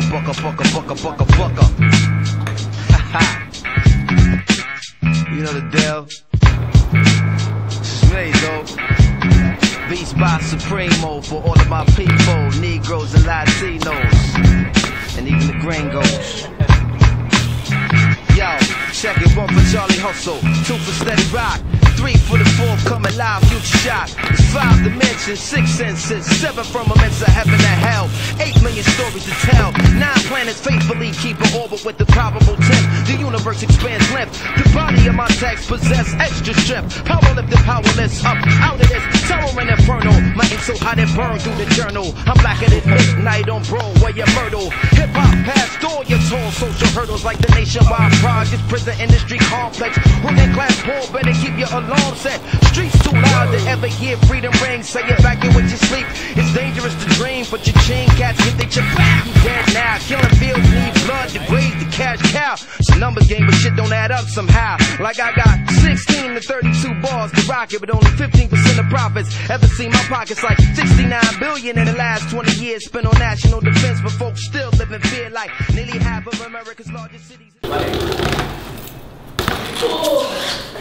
bucka, bucka, bucka, bucka, bucka. Ha. You know the deal. This is. Beats by Supremo for all of my people, Negroes and Latinos, and even the gringos. Yo, check it, one for Charlie Hustle, two for Steady Rock, three for the fourth coming live, future shot. It's five dimensions, six senses, seven firmaments of heaven and hell, eight million stories to tell. Nine planets faithfully keep an orbit with the probable tenth. The universe expands length. The body of my text possess extra strength. Power lifted, powerless, up out of this and inferno. My ink so hot it burned through the journal. I'm blacker than midnight on Broadway and Myrtle. Past all your tall social hurdles like the nationwide projects, prison industry complex. Working class poor, better keep your alarm set. Streets too loud to ever hear freedom ring. Say it back in with your sleep. It's dangerous to dream, but your chain cats get they chip. You dead now. Killing fields need blood to graze the cash cow. Numbers game, but shit don't add up somehow. Like I got 16 to 32 balls to rocket, but only 15% of profits ever see my pockets like 69 billion in the last 20 years spent on national defense, but folks still live in fear like nearly half of America's largest cities. Oh.